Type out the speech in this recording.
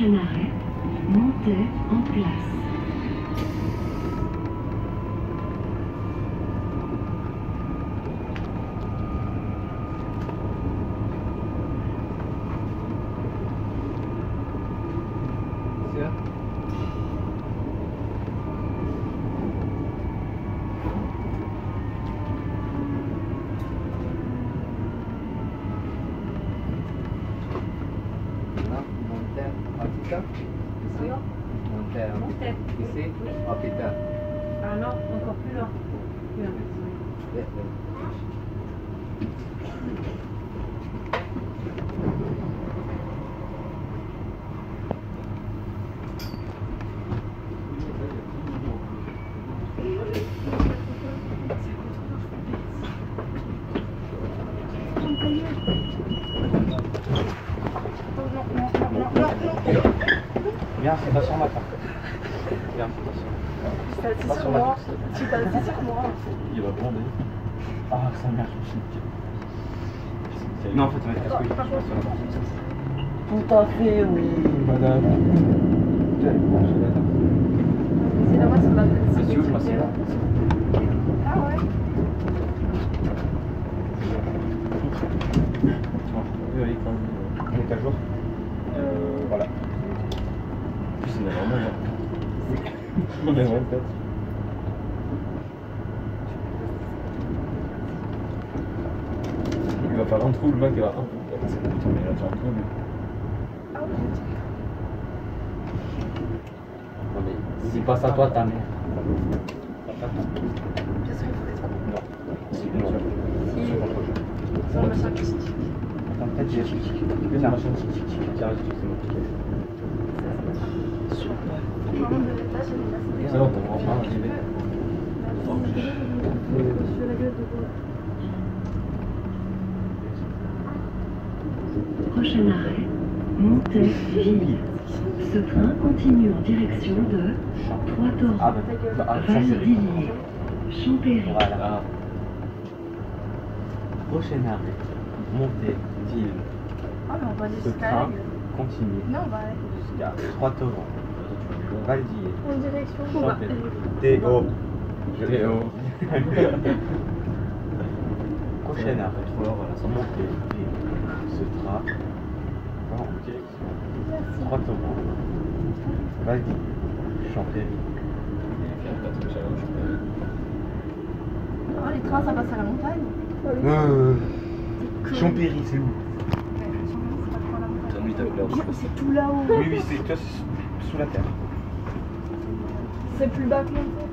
Prochain arrêt, montez en place. Sûr No, Monter, Altica? Sì. Monter. euh, Montée. ici, hôpital. Ah non, encore plus loin. Plus loin. Yeah, Viens, c'est pas sur ma carte. Viens, c'est pas sur. Pas sur ma carte. Tu t'as assis sur moi. Il va bander. Ah, sa mère, je suis Non, en fait, ça va être partie. Tout à fait, oui, madame. Tiens, je suis là. C'est là, moi, ça m'a C'est je là. Ah ouais Tu on est à jour? Euh, voilà. En plus, vraiment. On tête. Il va faire un trou, le mec, il va. Putain, mais il a déjà un trou, lui. Ah ouais Non, mais s'il passe à toi, ta mère. Bien sûr, il faut être Non. Si, bien sûr. Si. C'est. C'est un machin qui Attends, peut-être j'ai. Viens, un machin, tic, tic, tic. Tiens, c'est mon ticket. Vraiment enfin. Monsieur la gueule de. Prochain arrêt, Montaigne-Ville. Ce train continue en direction de Trois-Torrents, bah, bah, ah, d'Illier, Champéry. Voilà. Prochain arrêt. Montée, ville. Ah, mais on va aller Ce jusqu'à train continue Non, on va aller jusqu'à Trois-Torrents. Valdillier. en direction. Champéry. Théo. Théo. Prochain arrêt. Montée, ville. Ce train va en direction. Trois-Torrents. Valdillier. Champéry. Ah, les trains, ça passe à la montagne Euh, Champéry, c'est où? C'est tout là-haut. Oui, oui, c'est sous la terre. C'est plus bas que montagne.